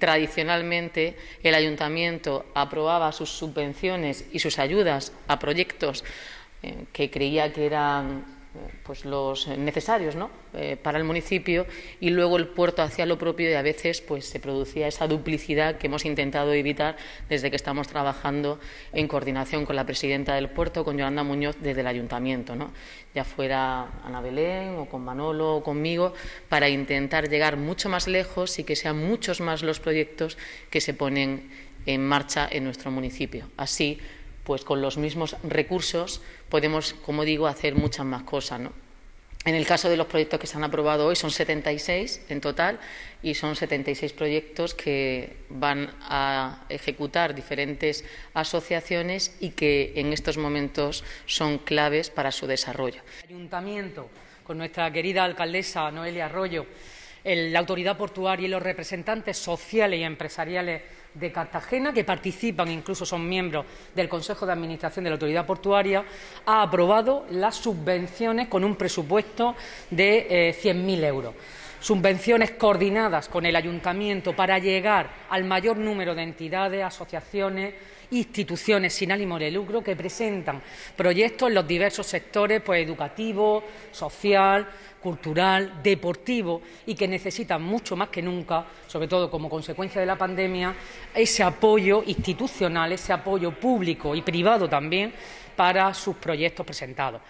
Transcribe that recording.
tradicionalmente el ayuntamiento aprobaba sus subvenciones y sus ayudas a proyectos eh, que creía que eran pues los necesarios ¿no? Eh, para el municipio y luego el puerto hacía lo propio y a veces pues se producía esa duplicidad que hemos intentado evitar desde que estamos trabajando en coordinación con la presidenta del puerto, con Yolanda Muñoz, desde el ayuntamiento, ¿no? ya fuera Ana Belén o con Manolo o conmigo, para intentar llegar mucho más lejos y que sean muchos más los proyectos que se ponen en marcha en nuestro municipio. Así pues con los mismos recursos podemos, como digo, hacer muchas más cosas. En el caso de los proyectos que se han aprobado hoy son 76 en total y son 76 proyectos que van a ejecutar diferentes asociaciones y que en estos momentos son claves para su desarrollo. Ayuntamiento, con nuestra querida alcaldesa Noelia Arroyo, la autoridad portuaria y los representantes sociales y empresariales de Cartagena, que participan, incluso son miembros del Consejo de Administración de la Autoridad Portuaria, ha aprobado las subvenciones con un presupuesto de 100.000 eh, euros subvenciones coordinadas con el ayuntamiento para llegar al mayor número de entidades, asociaciones, instituciones sin ánimo de lucro que presentan proyectos en los diversos sectores pues, educativo, social, cultural, deportivo y que necesitan mucho más que nunca, sobre todo como consecuencia de la pandemia, ese apoyo institucional, ese apoyo público y privado también para sus proyectos presentados.